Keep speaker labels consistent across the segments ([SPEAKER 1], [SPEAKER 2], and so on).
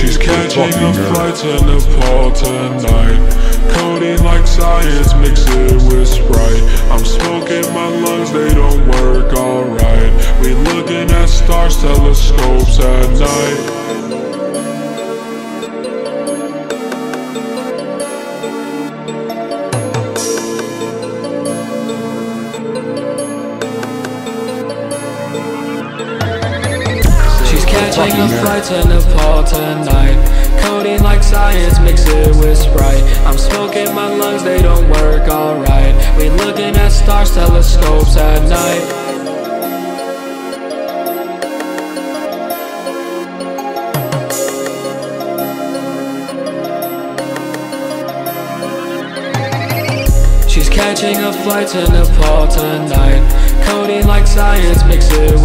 [SPEAKER 1] She's catching a flight to Nepal tonight. Codeine like science, mix it with Sprite. I'm smoking my lungs, they don't work alright. We looking at stars, telescopes at night.
[SPEAKER 2] Catching a flight to Nepal tonight. Codeine like science, mix it with Sprite. I'm smoking my lungs, they don't work alright. We looking at stars, telescopes at night. She's catching a flight to Nepal tonight. Codeine like science, mix it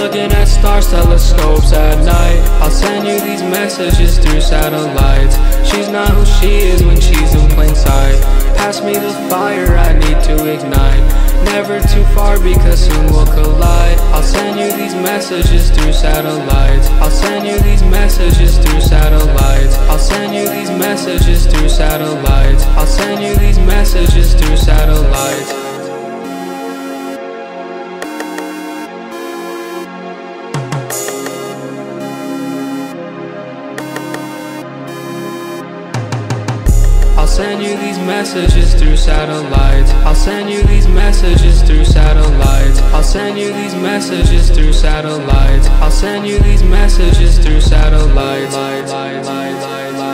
[SPEAKER 2] looking at stars, telescopes at night. I'll send you these messages through satellites. She's not who she is when she's in plain sight. Pass me the fire, I need to ignite. Never too far because soon we'll collide. I'll send you these messages through satellites. I'll send you these messages through satellites. I'll send you these messages through satellites. I'll send you these messages through satellites I'll send you these messages through satellites. I'll send you these messages through satellites. I'll send you these messages through satellites. I'll send you these messages through satellites. Light, light, light,